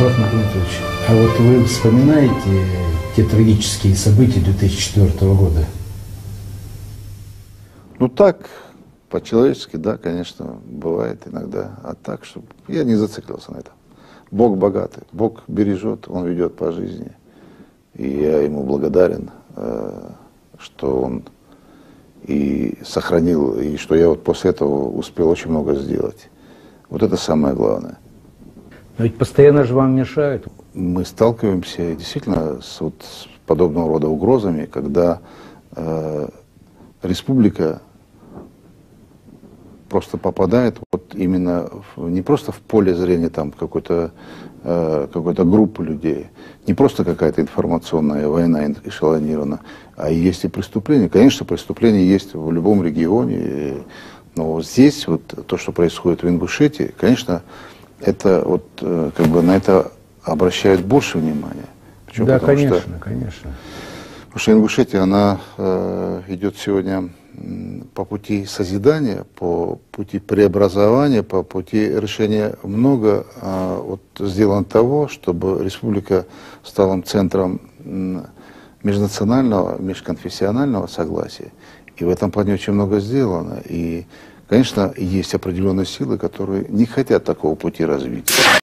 Марат Махмутович, а вот вы вспоминаете те трагические события 2004 года? Ну так, по-человечески, да, конечно, бывает иногда. А так, чтобы я не зациклился на этом. Бог богатый, Бог бережет, Он ведет по жизни. И я ему благодарен, э, что Он и сохранил, и что я вот после этого успел очень много сделать. Вот это самое главное. Но ведь постоянно же вам мешают. Мы сталкиваемся действительно с, вот, подобного рода угрозами, когда э, республика просто попадает вот именно в, не просто в поле зрения там какой-то э, какой-то группы людей, не просто какая-то информационная война эшелонирована, а есть и преступления. Конечно, преступления есть в любом регионе, но здесь вот то, что происходит в Ингушетии, конечно, это вот э, как бы на это обращают больше внимания. Почему? Да, Потому конечно, что, конечно. Потому что Ингушетия, она э, идет сегодня по пути созидания, по пути преобразования, по пути решения много а, вот, сделано того, чтобы республика стала центром межнационального, межконфессионального согласия. И в этом плане очень много сделано. И, конечно, есть определенные силы, которые не хотят такого пути развития.